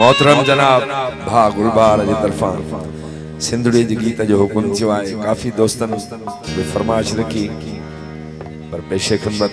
मोहतरम जनाब। भा गुलबार जी तरफा। सिंधड़ी जे गीत जो हुकुम थियो आहे काफ़ी दोस्तनि बि फरमाइश रखी। पर पेशे ख़िदमत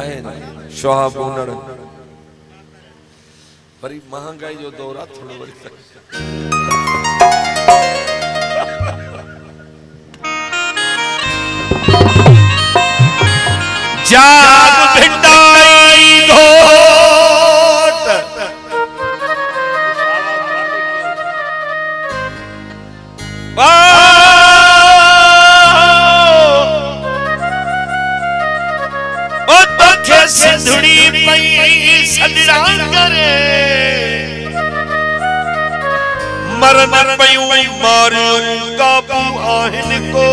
आहे न शहाब हुनर वरी महांगाई जो दौर आहे थोरो वरी जाग भिटाई घोट। ओ सिंधड़ी पई करे मरन पयूं मारियूं काबू आहिनि को।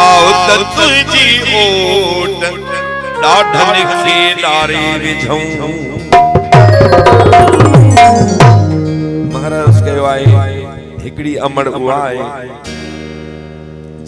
आओ त तुंहिंजी ओट। ॾाढनि खे ॾारे विझूं महाराज कयो आहे हिकिड़ी अमड़ उहा आहे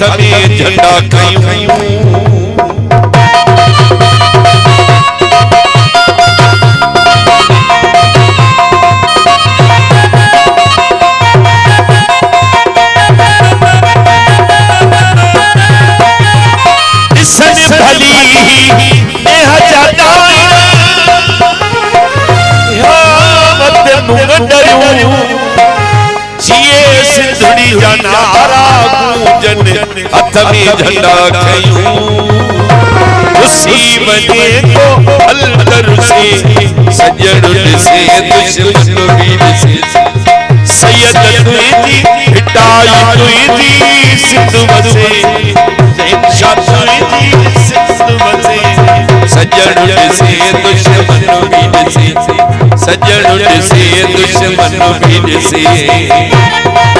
में झंडा जिए सिंधड़ी जा नारा गूंजन हथ में झंडा खयूं उसी बने को अलकर से सजण ॾिसे दुश्मन बि ॾिसे सैयद तुंहिंजी हिटाई तुंहिंजी सिंधु वसे शहंशाह तुंहिंजी सिंधु वसे सजण ॾिसे दुश्मन बि ॾिसे सजण ॾिसे दुश्मन बि ॾिसे